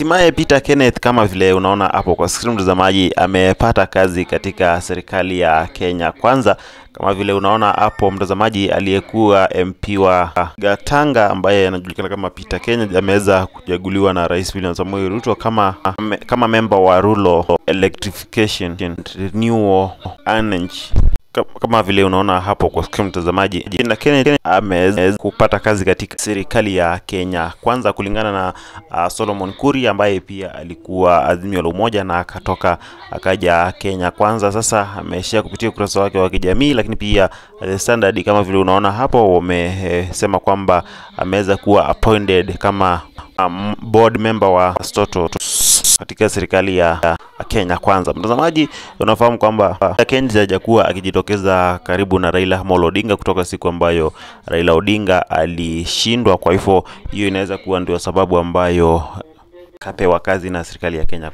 Hatimaye Peter Kenneth, kama vile unaona hapo kwa screen mtazamaji, amepata kazi katika serikali ya Kenya Kwanza. Kama vile unaona hapo mtazamaji, aliyekuwa MP wa Gatanga ambaye anajulikana kama Peter Kenneth ameweza kuchaguliwa na Rais William Samoei Ruto kama kama member wa Rural Electrification and Energy kama vile unaona hapo kwa screen mtazamaji, jina Kenneth ameweza kupata kazi katika serikali ya Kenya Kwanza, kulingana na uh, Solomon Kuri ambaye pia alikuwa Azimio la Umoja na akatoka akaja Kenya Kwanza. Sasa ameshia kupitia ukurasa wake wa kijamii, lakini pia The Standard kama vile unaona hapo wamesema kwamba ameweza kuwa appointed kama um, board member wa Stoto katika serikali ya Kenya Kwanza. Mtazamaji, unafahamu kwamba Kenneth hajakuwa akijitokeza karibu na Raila Amolo Odinga kutoka siku ambayo Raila Odinga alishindwa. Kwa hivyo hiyo inaweza kuwa ndio sababu ambayo kapewa kazi na serikali ya Kenya.